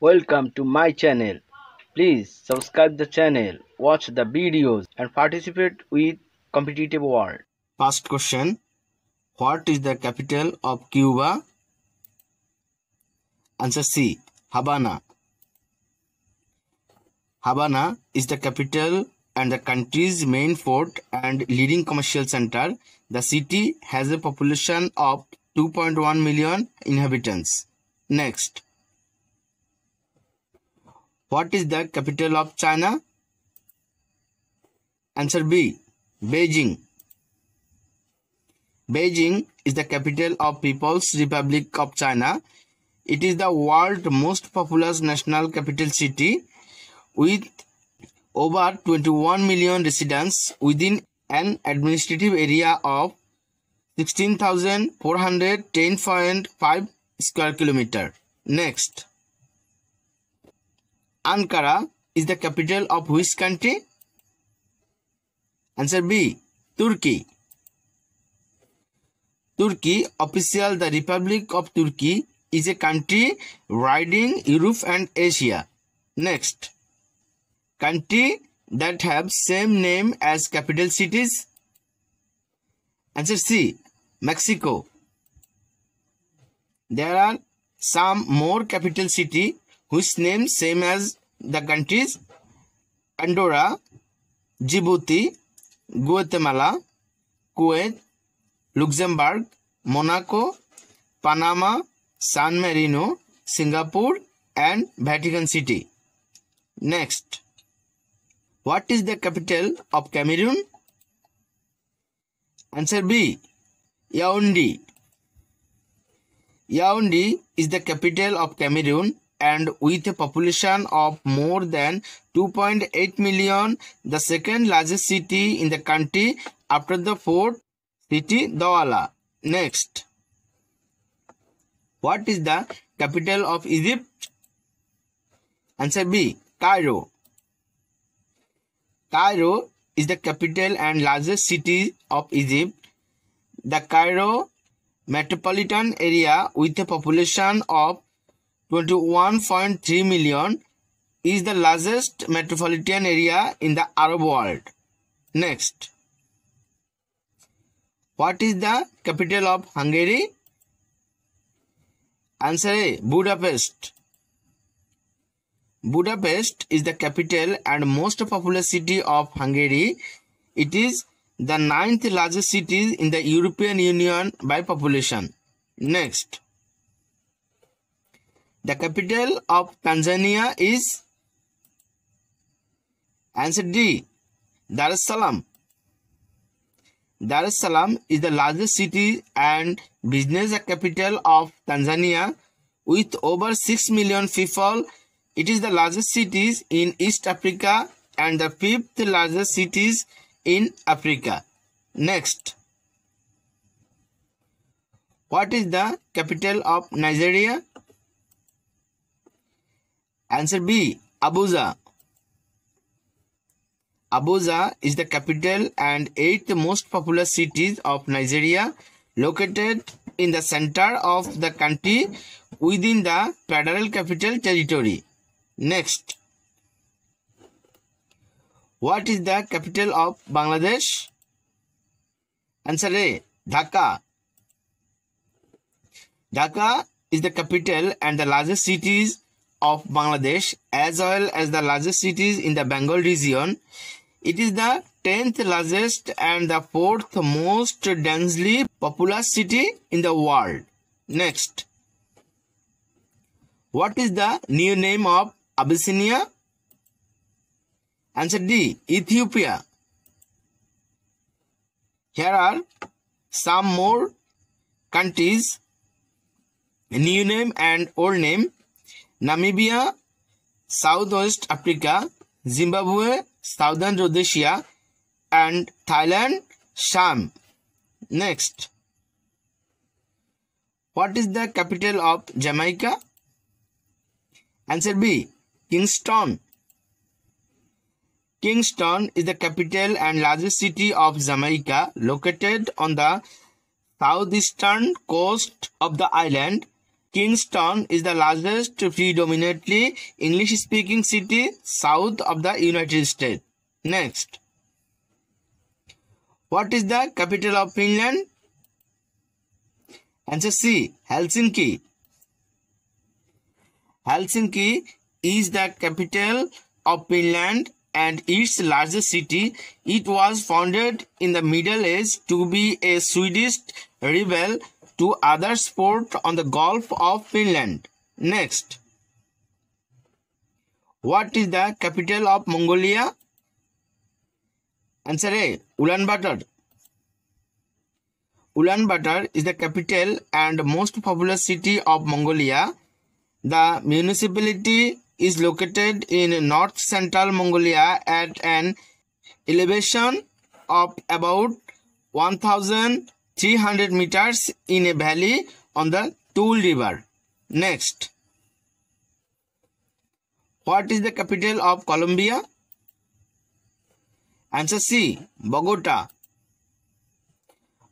Welcome to my channel. Please subscribe the channel, watch the videos and participate with competitive world. First question What is the capital of Cuba? Answer C. Havana. Havana is the capital and the country's main port and leading commercial center. The city has a population of 2.1 million inhabitants. Next. What is the capital of China? Answer B. Beijing. Beijing is the capital of People's Republic of China. It is the world's most populous national capital city with over 21 million residents within an administrative area of 16,410.5 square kilometer. Next. Ankara is the capital of which country? Answer B. Turkey. Turkey, official the Republic of Turkey, is a country riding Europe and Asia. Next. Country that have same name as capital cities? Answer C. Mexico. There are some more capital city whose name same as the countries Andorra, Djibouti, Guatemala, Kuwait, Luxembourg, Monaco, Panama, San Marino, Singapore and Vatican City. Next. What is the capital of Cameroon? Answer B. Yaoundé. Yaoundé is the capital of Cameroon and with a population of more than 2.8 million, the second largest city in the country after the fourth city Douala. Next. What is the capital of Egypt? Answer B. Cairo. Cairo is the capital and largest city of Egypt. The Cairo metropolitan area with a population of 21.3 million is the largest metropolitan area in the Arab world. Next. What is the capital of Hungary? Answer A. Budapest. Budapest is the capital and most populous city of Hungary. It is the ninth largest city in the European Union by population. Next. The capital of Tanzania is Answer D. Dar es Salaam. Dar es Salaam is the largest city and business capital of Tanzania with over 6 million people it is the largest cities in East Africa and the fifth largest cities in Africa. Next. What is the capital of Nigeria? Answer B. Abuja. Abuja is the capital and eighth most populous city of Nigeria located in the center of the country within the Federal Capital Territory. Next. What is the capital of Bangladesh? Answer A. Dhaka. Dhaka is the capital and the largest cities of Bangladesh as well as the largest cities in the Bengal region. It is the 10th largest and the 4th most densely populous city in the world. Next. What is the new name of Abyssinia? Answer D. Ethiopia. Here are some more countries, new name and old name. Namibia, Southwest Africa, Zimbabwe, Southern Rhodesia, and Thailand, Siam. Next. What is the capital of Jamaica? Answer B. Kingston. Kingston is the capital and largest city of Jamaica, located on the southeastern coast of the island. Kingston is the largest predominantly English speaking city south of the United States. Next. What is the capital of Finland? Answer C. Helsinki. Helsinki is the capital of Finland and its largest city. It was founded in the Middle Ages to be a Swedish rebel to other sport on the Gulf of Finland. Next. What is the capital of Mongolia? Answer A. Ulaanbaatar. Ulaanbaatar is the capital and most populous city of Mongolia. The municipality is located in north central Mongolia at an elevation of about 1300 meters in a valley on the Tuul River. Next. What is the capital of Colombia? Answer C. Bogota.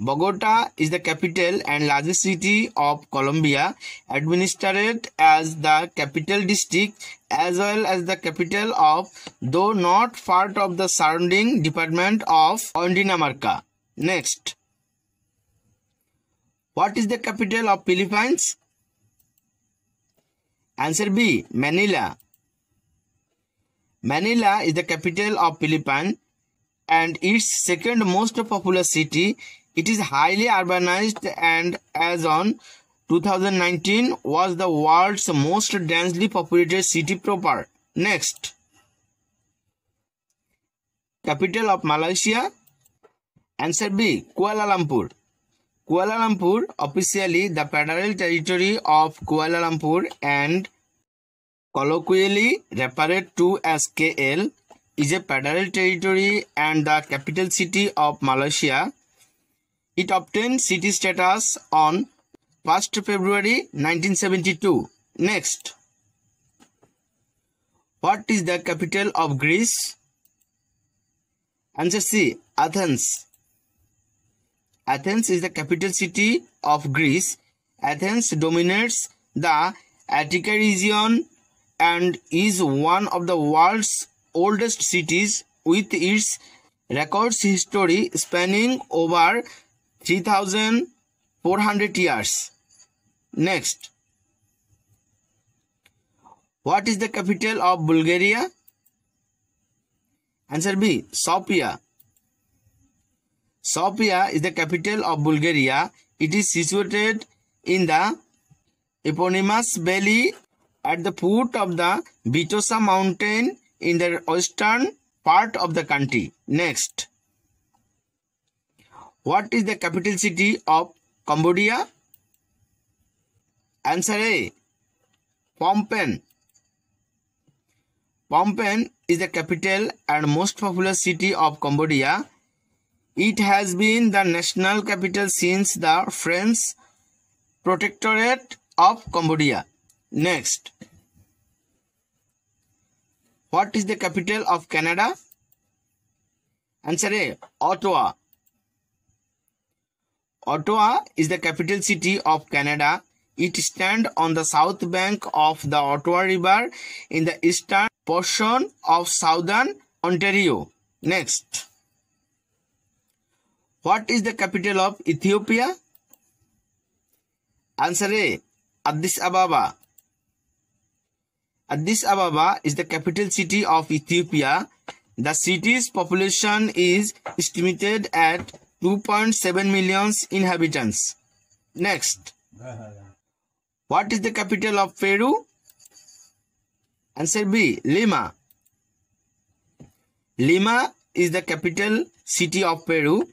Bogota is the capital and largest city of Colombia, administered as the capital district as well as the capital of, though not part of the surrounding department of Cundinamarca. Next. What is the capital of Philippines? Answer B. Manila. Manila is the capital of Philippines and its second most populous city. It is highly urbanized and as on 2019 was the world's most densely populated city proper. Next. Capital of Malaysia. Answer B. Kuala Lumpur. Kuala Lumpur, officially the federal territory of Kuala Lumpur and colloquially referred to as KL, is a federal territory and the capital city of Malaysia. It obtained city status on 1st February 1972. Next. What is the capital of Greece? Answer C. Athens. Athens is the capital city of Greece. Athens dominates the Attica region and is one of the world's oldest cities with its records history spanning over 3400 years. Next. What is the capital of Bulgaria? Answer B. Sofia. Sofia is the capital of Bulgaria. It is situated in the eponymous valley at the foot of the Vitosha mountain in the western part of the country. Next. What is the capital city of Cambodia? Answer A. Phnom Penh. Phnom Penh is the capital and most populous city of Cambodia. It has been the national capital since the French Protectorate of Cambodia. Next. What is the capital of Canada? Answer A. Ottawa. Ottawa is the capital city of Canada. It stands on the south bank of the Ottawa River in the eastern portion of southern Ontario. Next. What is the capital of Ethiopia? Answer A. Addis Ababa. Addis Ababa is the capital city of Ethiopia. The city's population is estimated at 2.7 million inhabitants. Next. What is the capital of Peru? Answer B. Lima. Lima is the capital city of Peru.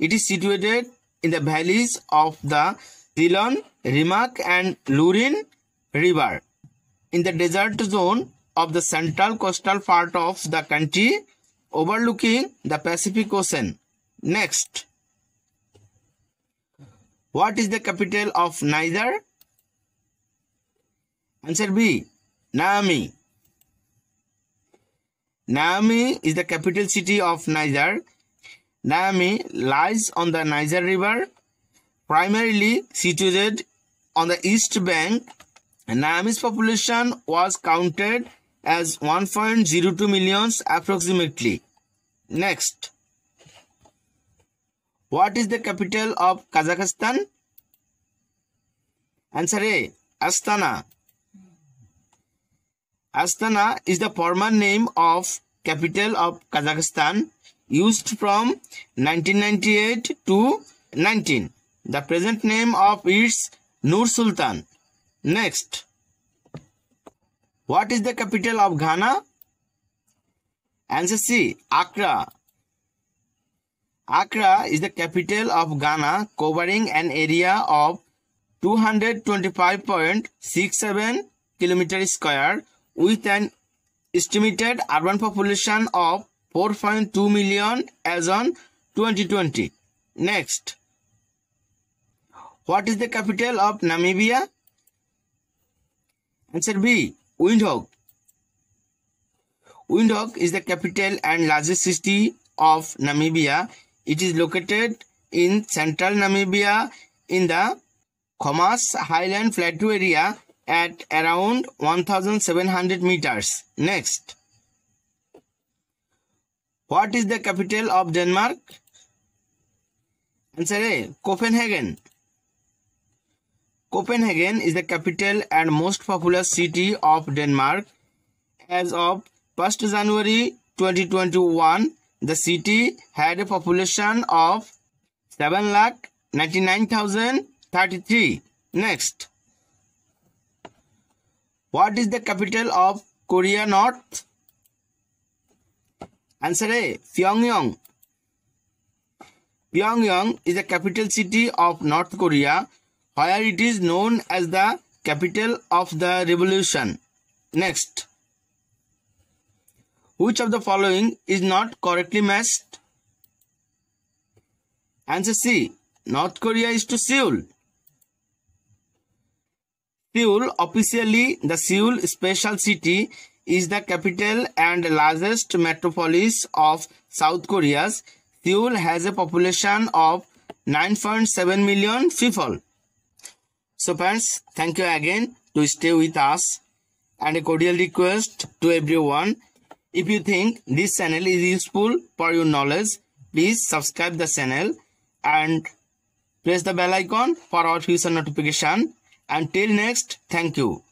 It is situated in the valleys of the Chillón, Rimac and Lurin River in the desert zone of the central coastal part of the country overlooking the Pacific Ocean. Next. What is the capital of Niger? Answer B. Niamey. Niamey is the capital city of Niger. Niamey lies on the Niger River, primarily situated on the east bank, Niamey's population was counted as 1.02 millions approximately. Next. What is the capital of Kazakhstan? Answer A. Astana. Astana is the former name of capital of Kazakhstan used from 1998 to 19. The present name of its Nur Sultan. Next. What is the capital of Ghana? Answer C. Accra. Accra is the capital of Ghana covering an area of 225.67 km square with an estimated urban population of 4.2 million as on 2020. Next. What is the capital of Namibia? Answer B. Windhoek. Windhoek is the capital and largest city of Namibia. It is located in central Namibia in the Khomas Highland Plateau area at around 1700 meters. Next. What is the capital of Denmark? Answer A. Copenhagen. Copenhagen is the capital and most populous city of Denmark. As of 1st January 2021, the city had a population of 7,99,033. Next. What is the capital of Korea North? Answer A. Pyongyang. Pyongyang is the capital city of North Korea where it is known as the capital of the revolution. Next. Which of the following is not correctly matched? Answer C. North Korea is to Seoul. Seoul, officially the Seoul Special City, is the capital and largest metropolis of South Korea. Seoul has a population of 9.7 million people. So parents, thank you again to stay with us and a cordial request to everyone. If you think this channel is useful for your knowledge, please subscribe the channel and press the bell icon for our future notification. Until next, thank you.